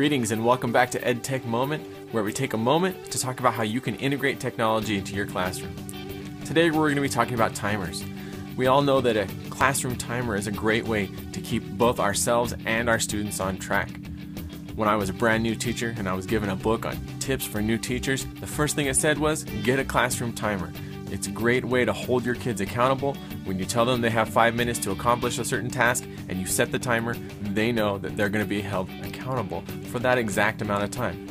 Greetings and welcome back to EdTech Moment, where we take a moment to talk about how you can integrate technology into your classroom. Today we're going to be talking about timers. We all know that a classroom timer is a great way to keep both ourselves and our students on track. When I was a brand new teacher and I was given a book on tips for new teachers, the first thing it said was get a classroom timer. It's a great way to hold your kids accountable. When you tell them they have five minutes to accomplish a certain task and you set the timer, they know that they're going to be held accountable for that exact amount of time.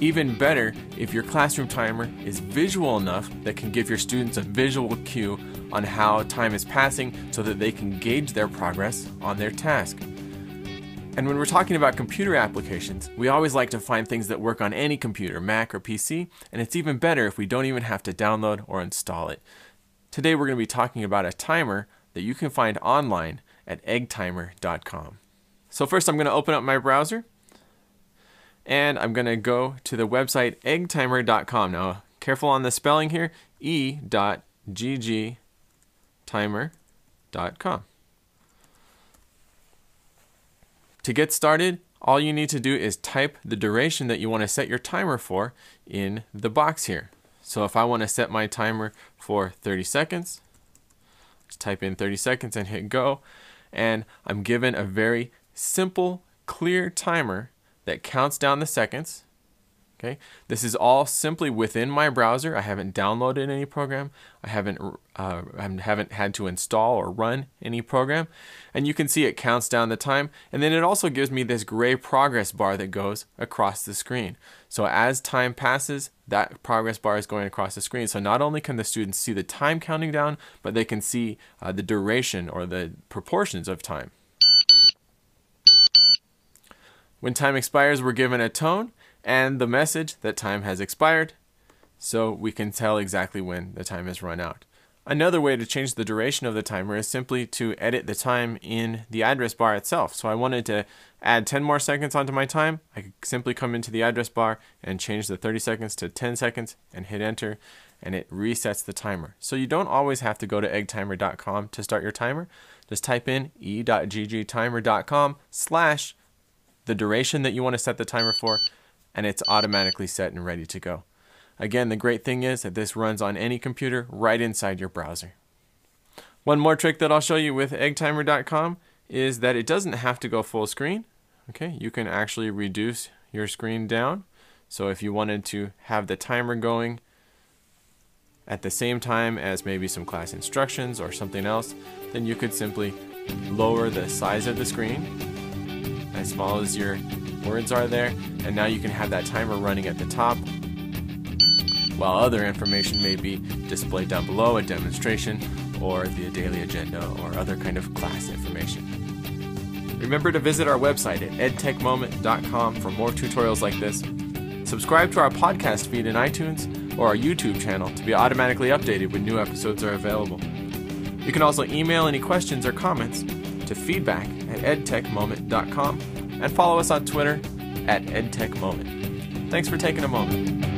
Even better if your classroom timer is visual enough that can give your students a visual cue on how time is passing so that they can gauge their progress on their task. And when we're talking about computer applications, we always like to find things that work on any computer, Mac or PC, and it's even better if we don't even have to download or install it. Today we're going to be talking about a timer that you can find online at eggtimer.com. So first I'm going to open up my browser and I'm going to go to the website eggtimer.com. Now careful on the spelling here, e.ggtimer.com. To get started, all you need to do is type the duration that you want to set your timer for in the box here. So if I want to set my timer for 30 seconds, just type in 30 seconds and hit go. And I'm given a very simple, clear timer that counts down the seconds Okay, this is all simply within my browser. I haven't downloaded any program. I haven't uh, I haven't had to install or run any program, and you can see it counts down the time. And then it also gives me this gray progress bar that goes across the screen. So as time passes, that progress bar is going across the screen. So not only can the students see the time counting down, but they can see uh, the duration or the proportions of time. When time expires, we're given a tone and the message that time has expired so we can tell exactly when the time has run out. Another way to change the duration of the timer is simply to edit the time in the address bar itself. So I wanted to add 10 more seconds onto my time. I could simply come into the address bar and change the 30 seconds to 10 seconds and hit enter and it resets the timer. So you don't always have to go to eggtimer.com to start your timer. Just type in e.ggtimer.com slash the duration that you want to set the timer for and it's automatically set and ready to go. Again, the great thing is that this runs on any computer right inside your browser. One more trick that I'll show you with eggtimer.com is that it doesn't have to go full screen. Okay, you can actually reduce your screen down. So if you wanted to have the timer going at the same time as maybe some class instructions or something else, then you could simply lower the size of the screen as small as your words are there, and now you can have that timer running at the top, while other information may be displayed down below, a demonstration, or the daily agenda, or other kind of class information. Remember to visit our website at edtechmoment.com for more tutorials like this. Subscribe to our podcast feed in iTunes or our YouTube channel to be automatically updated when new episodes are available. You can also email any questions or comments to feedback at edtechmoment.com and follow us on Twitter at EdTechMoment. Thanks for taking a moment.